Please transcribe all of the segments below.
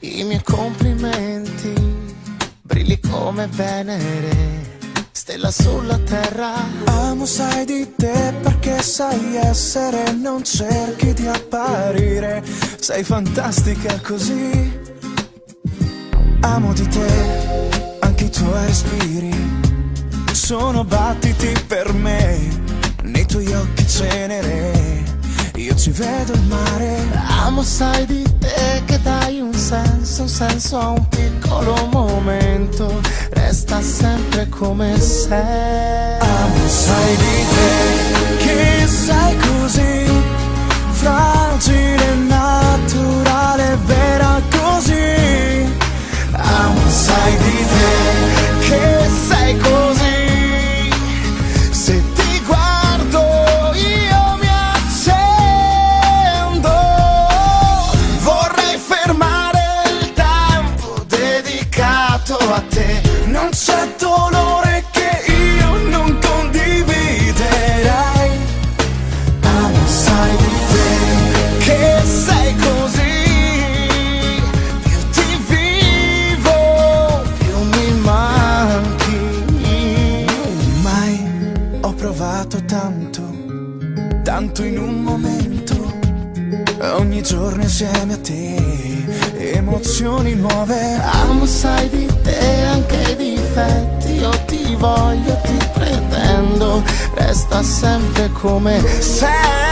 i miei complimenti, brilli come Venere, stella sulla terra. Amo sai di te perché sai essere, non cerchi di apparire, sei fantastica così. Amo di te, anche i tuoi respiri, sono battiti per me, nei tuoi occhi cenere, io ci vedo il mare. Amo sai di te senso, un senso a un piccolo momento, resta sempre come sei. Amo sai di te che sei così fragile, non c'è dolore che io non condividerei. Amo sai di te che sei così. Più ti vivo, più mi manchi. Mai ho provato tanto, tanto in un momento. Ogni giorno insieme a te, emozioni nuove. Amo sai Resta sempre come sei.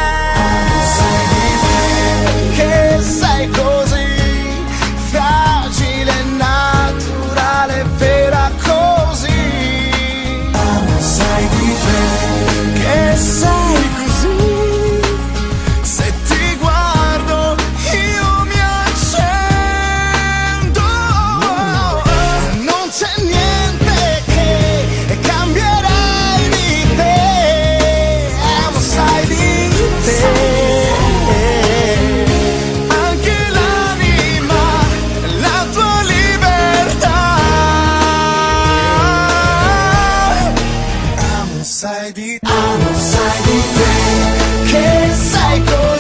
outside the rain. Cause I go.